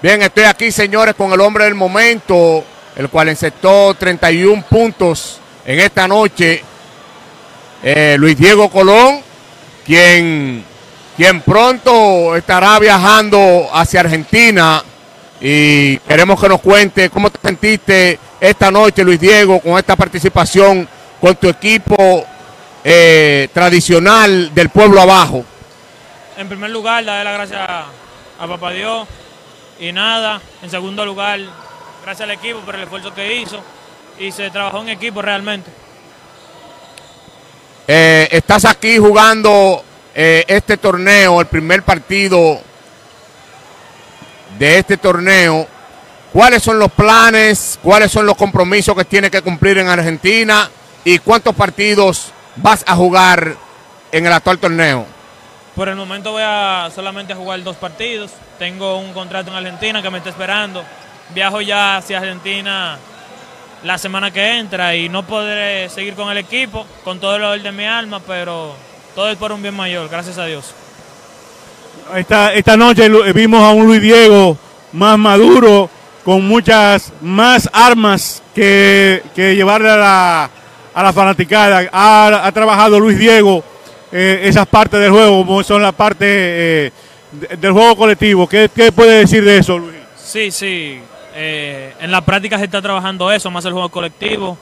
Bien, estoy aquí, señores, con el hombre del momento, el cual encestó 31 puntos en esta noche, eh, Luis Diego Colón, quien, quien pronto estará viajando hacia Argentina y queremos que nos cuente cómo te sentiste esta noche, Luis Diego, con esta participación con tu equipo eh, tradicional del pueblo abajo. En primer lugar, darle las gracias a Papá Dios y nada. En segundo lugar, gracias al equipo por el esfuerzo que hizo y se trabajó en equipo realmente. Eh, estás aquí jugando eh, este torneo, el primer partido de este torneo. ¿Cuáles son los planes? ¿Cuáles son los compromisos que tiene que cumplir en Argentina? ¿Y cuántos partidos vas a jugar en el actual torneo? Por el momento voy a solamente jugar dos partidos. Tengo un contrato en Argentina que me está esperando. Viajo ya hacia Argentina la semana que entra y no podré seguir con el equipo con todo el dolor de mi alma, pero todo es por un bien mayor, gracias a Dios. Esta, esta noche vimos a un Luis Diego más maduro, con muchas más armas que, llevarle a la, a la fanaticada. Ha trabajado Luis Diego eh, esas partes del juego, como son las partes eh, del juego colectivo. ¿Qué, ¿Qué, puede decir de eso, Luis? Sí, sí. Eh, en la práctica se está trabajando eso, más el juego colectivo.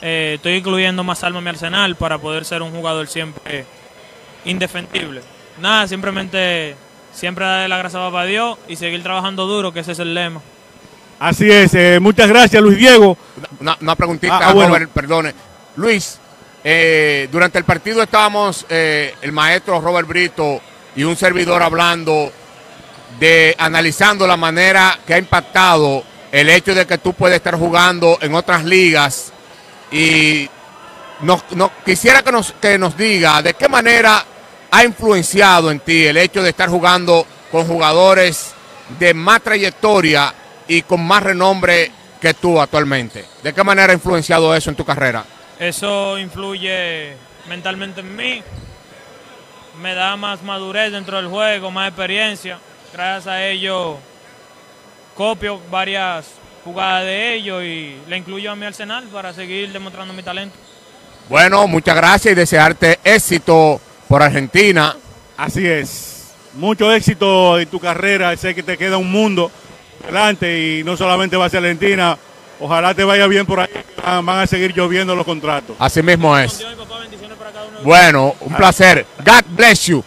Eh, estoy incluyendo más alma en mi arsenal para poder ser un jugador siempre indefendible. Nada, simplemente siempre darle la gracia a Dios y seguir trabajando duro, que ese es el lema. Así es, eh, muchas gracias Luis Diego. Una, una preguntita, ah, ah, bueno. Robert, perdone. Luis, eh, durante el partido estábamos eh, el maestro Robert Brito y un servidor hablando de analizando la manera que ha impactado el hecho de que tú puedes estar jugando en otras ligas y no, no, quisiera que nos, que nos diga de qué manera ha influenciado en ti el hecho de estar jugando con jugadores de más trayectoria y con más renombre que tú actualmente. ¿De qué manera ha influenciado eso en tu carrera? Eso influye mentalmente en mí, me da más madurez dentro del juego, más experiencia. Gracias a ello copio varias jugadas de ellos y le incluyo a mi arsenal para seguir demostrando mi talento. Bueno, muchas gracias y desearte éxito por Argentina. Así es. Mucho éxito en tu carrera. Sé que te queda un mundo delante y no solamente va a ser Argentina. Ojalá te vaya bien por ahí. Van a seguir lloviendo los contratos. Así mismo es. Bueno, un placer. God bless you.